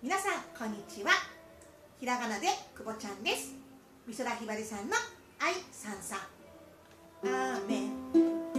皆さんこんにちは。ひらがなでくぼちゃんです。美空ひばりさんの愛さんさん。雨